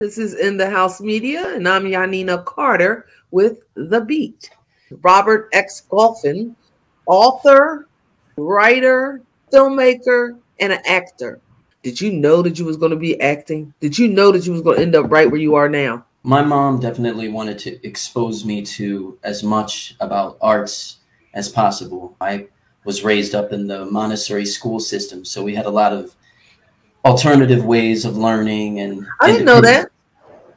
This is In the House Media, and I'm Yanina Carter with The Beat. Robert X. Golphin, author, writer, filmmaker, and an actor. Did you know that you was going to be acting? Did you know that you was going to end up right where you are now? My mom definitely wanted to expose me to as much about arts as possible. I was raised up in the Montessori school system, so we had a lot of alternative ways of learning and I didn't know that.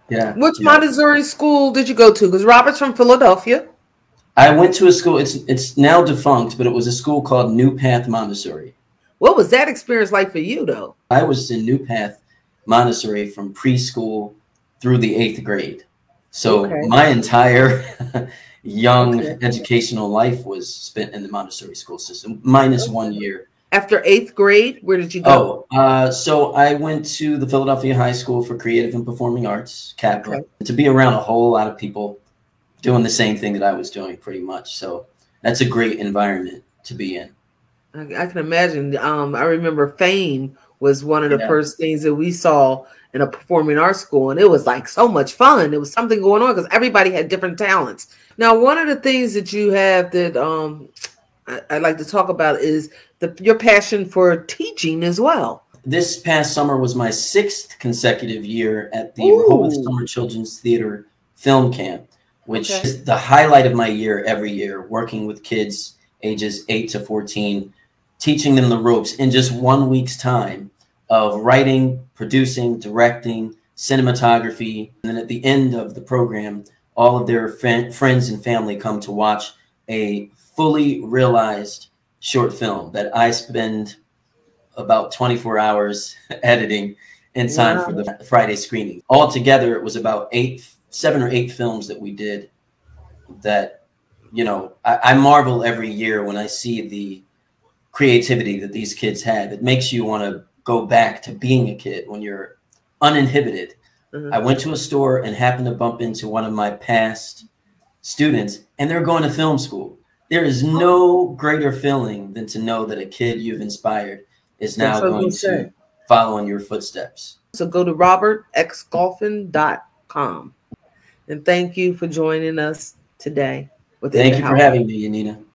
Yeah. Which yeah. Montessori school did you go to? Because Robert's from Philadelphia. I went to a school. It's it's now defunct, but it was a school called New Path Montessori. What was that experience like for you, though? I was in New Path Montessori from preschool through the eighth grade. So Okay. my entire young Okay. educational life was spent in the Montessori school system, minus one year. After eighth grade, where did you go? Oh, uh, so I went to the Philadelphia High School for Creative and Performing Arts, CAPA, Okay. to be around a whole lot of people doing the same thing that I was doing pretty much. So that's a great environment to be in. I, I can imagine. Um, I remember Fame was one of the Yeah. first things that we saw in a performing arts school, and it was like so much fun. It was something going on because everybody had different talents. Now, one of the things that you have that um, I'd like to talk about is the your passion for teaching as well. This past summer was my sixth consecutive year at the Ooh. Rehoboth Summer Children's Theater Film Camp, which Okay. is the highlight of my year every year, working with kids ages 8 to 14, teaching them the ropes in just one week's time of writing, producing, directing, cinematography. And then at the end of the program, all of their fri- friends and family come to watch a fully realized short film that I spend about 24 hours editing in time for the Friday screening. Altogether, it was about eight, seven or eight films that we did that, you know, I, I marvel every year when I see the creativity that these kids had. It makes you want to go back to being a kid when you're uninhibited. Mhm. I went to a store and happened to bump into one of my past students, and they're going to film school. There is no greater feeling than to know that a kid you've inspired is now going to follow in your footsteps. So go to robertxgolphin.com. And thank you for joining us today. Thank you for having me, Yanina.